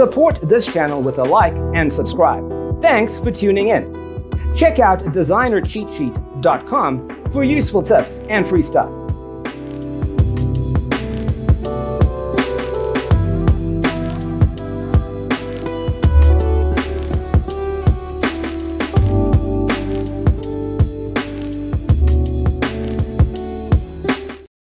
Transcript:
Support this channel with a like and subscribe. Thanks for tuning in. Check out designercheatsheet.com for useful tips and free stuff.